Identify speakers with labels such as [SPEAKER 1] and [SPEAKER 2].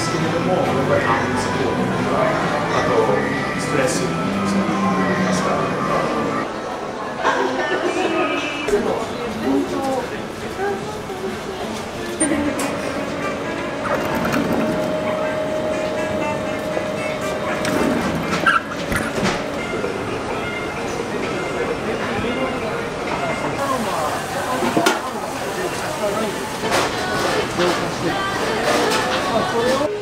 [SPEAKER 1] ですけれども、やっぱりスポーツとか、あとストレス、そういうのしたまとか。Thank you. これを